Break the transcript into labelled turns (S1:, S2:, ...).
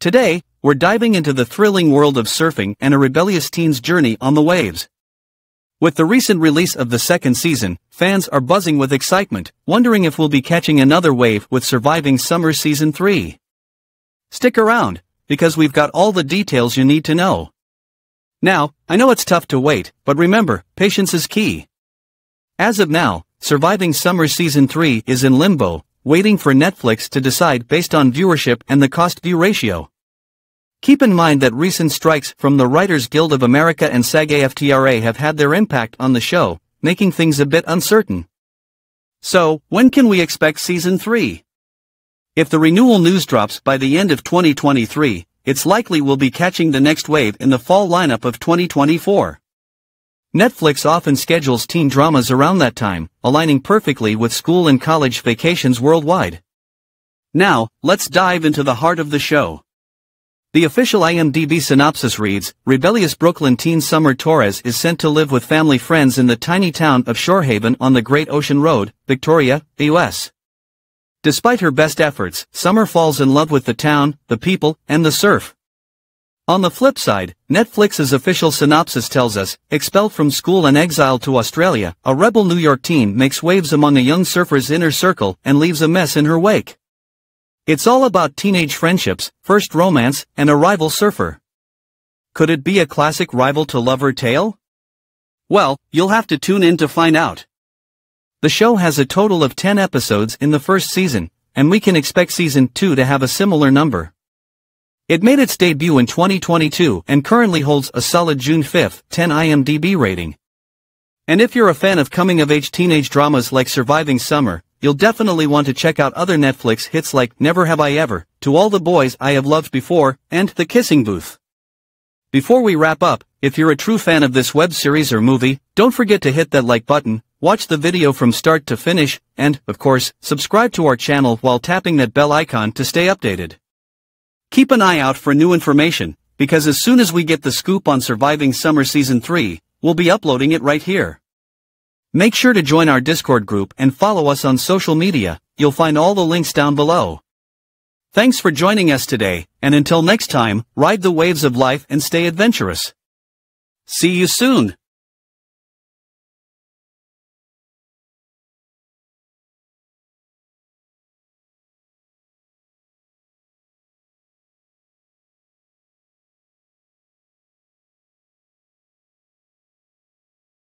S1: Today, we're diving into the thrilling world of surfing and a rebellious teen's journey on the waves. With the recent release of the second season, fans are buzzing with excitement, wondering if we'll be catching another wave with Surviving Summer Season 3. Stick around, because we've got all the details you need to know. Now, I know it's tough to wait, but remember, patience is key. As of now, Surviving Summer Season 3 is in limbo, waiting for Netflix to decide based on viewership and the cost-view ratio. Keep in mind that recent strikes from the Writers Guild of America and SAG-AFTRA have had their impact on the show, making things a bit uncertain. So, when can we expect Season 3? If the renewal news drops by the end of 2023, it's likely we'll be catching the next wave in the fall lineup of 2024. Netflix often schedules teen dramas around that time, aligning perfectly with school and college vacations worldwide. Now, let's dive into the heart of the show. The official IMDb synopsis reads, Rebellious Brooklyn teen Summer Torres is sent to live with family friends in the tiny town of Shorehaven on the Great Ocean Road, Victoria, U.S. Despite her best efforts, Summer falls in love with the town, the people, and the surf. On the flip side, Netflix's official synopsis tells us, expelled from school and exiled to Australia, a rebel New York teen makes waves among a young surfer's inner circle and leaves a mess in her wake. It's all about teenage friendships, first romance, and a rival surfer. Could it be a classic rival-to-lover tale? Well, you'll have to tune in to find out. The show has a total of 10 episodes in the first season, and we can expect season 2 to have a similar number. It made its debut in 2022 and currently holds a solid June 5, 10 IMDb rating. And if you're a fan of coming-of-age teenage dramas like Surviving Summer, you'll definitely want to check out other Netflix hits like Never Have I Ever, To All the Boys I Have Loved Before, and The Kissing Booth. Before we wrap up, if you're a true fan of this web series or movie, don't forget to hit that like button, watch the video from start to finish, and, of course, subscribe to our channel while tapping that bell icon to stay updated. Keep an eye out for new information, because as soon as we get the scoop on Surviving Summer Season 3, we'll be uploading it right here. Make sure to join our Discord group and follow us on social media, you'll find all the links down below. Thanks for joining us today, and until next time, ride the waves of life and stay adventurous. See you soon!